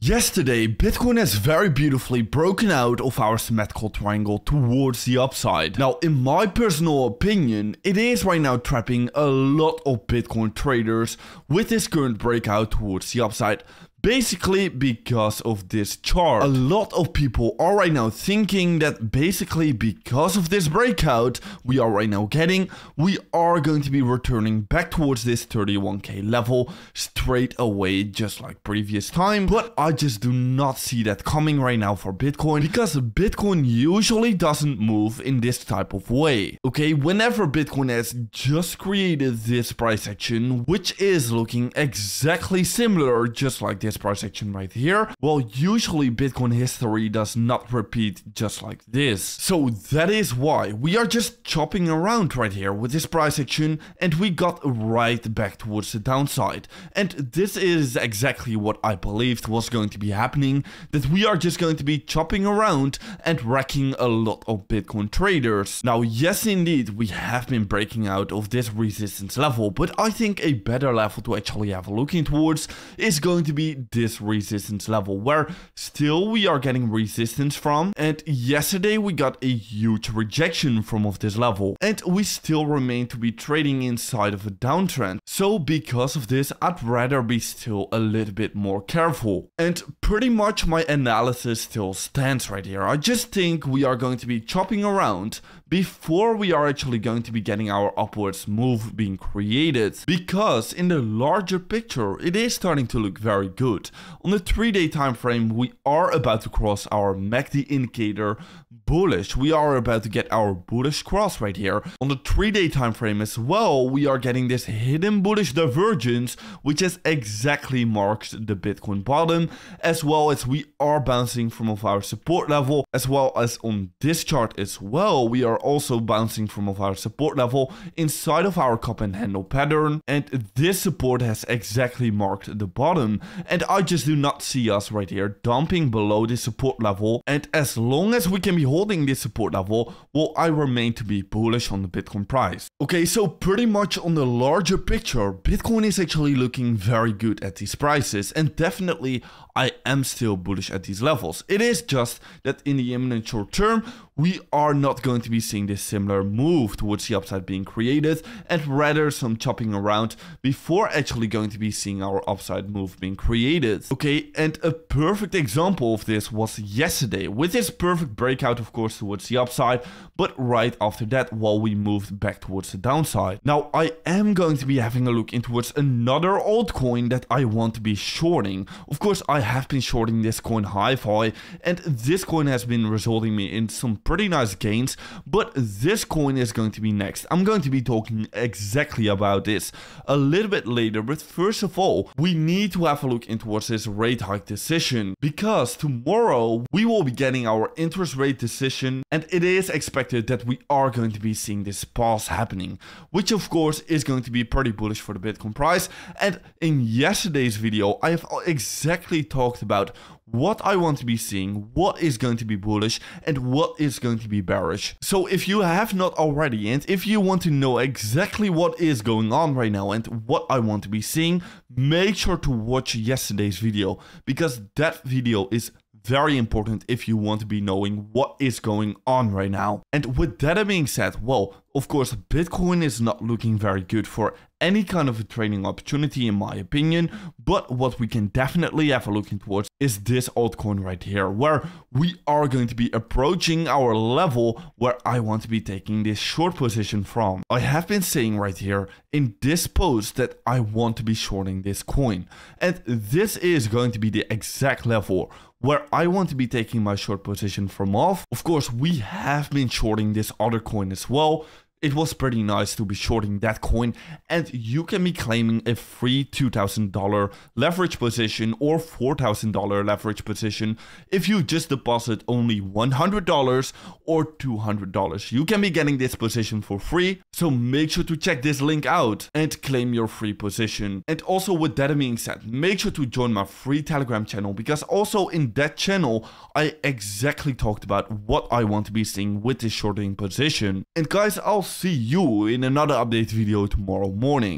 Yesterday, Bitcoin has very beautifully broken out of our symmetrical triangle towards the upside. Now, in my personal opinion, it is right now trapping a lot of Bitcoin traders with this current breakout towards the upside. Basically because of this chart. A lot of people are right now thinking that basically because of this breakout we are right now getting, we are going to be returning back towards this 31k level straight away just like previous time. But I just do not see that coming right now for Bitcoin because Bitcoin usually doesn't move in this type of way. Okay, whenever Bitcoin has just created this price action, which is looking exactly similar just like this this price action right here, well, usually Bitcoin history does not repeat just like this. So that is why we are just chopping around right here with this price action and we got right back towards the downside. And this is exactly what I believed was going to be happening, that we are just going to be chopping around and wrecking a lot of Bitcoin traders. Now, yes, indeed, we have been breaking out of this resistance level, but I think a better level to actually have a looking towards is going to be this resistance level where still we are getting resistance from. And yesterday we got a huge rejection from of this level. And we still remain to be trading inside of a downtrend. So because of this I'd rather be still a little bit more careful. And pretty much my analysis still stands right here. I just think we are going to be chopping around before we are actually going to be getting our upwards move being created. Because in the larger picture, it is starting to look very good. On the 3 day time frame, we are about to cross our MACD indicator bullish. We are about to get our bullish cross right here. On the 3-day time frame as well, we are getting this hidden bullish divergence, which has exactly marked the Bitcoin bottom, as well as we are bouncing from of our support level, as well as on this chart as well, we are also bouncing from of our support level inside of our cup and handle pattern, and this support has exactly marked the bottom, and I just do not see us right here dumping below this support level, and as long as we can be holding holding this support level, will I remain to be bullish on the Bitcoin price. Okay, so pretty much on the larger picture, Bitcoin is actually looking very good at these prices and definitely I am still bullish at these levels. It is just that in the imminent short term, we are not going to be seeing this similar move towards the upside being created and rather some chopping around before actually going to be seeing our upside move being created. Okay, and a perfect example of this was yesterday with this perfect breakout of course towards the upside, but right after that while we moved back towards the downside. Now I am going to be having a look in towards another altcoin that I want to be shorting. Of course I have been shorting this coin HiFi and this coin has been resulting me in some pretty nice gains, but this coin is going to be next. I'm going to be talking exactly about this a little bit later, but first of all, we need to have a look into what's this rate hike decision because tomorrow we will be getting our interest rate decision and it is expected that we are going to be seeing this pause happening, which of course is going to be pretty bullish for the Bitcoin price. And in yesterday's video, I have exactly talked about what I want to be seeing, what is going to be bullish, and what is going to be bearish. So if you have not already, and if you want to know exactly what is going on right now and what I want to be seeing, make sure to watch yesterday's video, because that video is very important if you want to be knowing what is going on right now. And with that being said, well, of course, Bitcoin is not looking very good for any kind of a trading opportunity in my opinion, but what we can definitely have a look towards is this altcoin right here, where we are going to be approaching our level where I want to be taking this short position from. I have been saying right here in this post that I want to be shorting this coin, and this is going to be the exact level where I want to be taking my short position from off. Of course, we have been shorting this other coin as well, it was pretty nice to be shorting that coin and you can be claiming a free $2,000 leverage position or $4,000 leverage position if you just deposit only $100 or $200. You can be getting this position for free, so make sure to check this link out and claim your free position. And also with that being said, make sure to join my free Telegram channel because also in that channel, I exactly talked about what I want to be seeing with this shorting position. And guys, I'll see you in another update video tomorrow morning.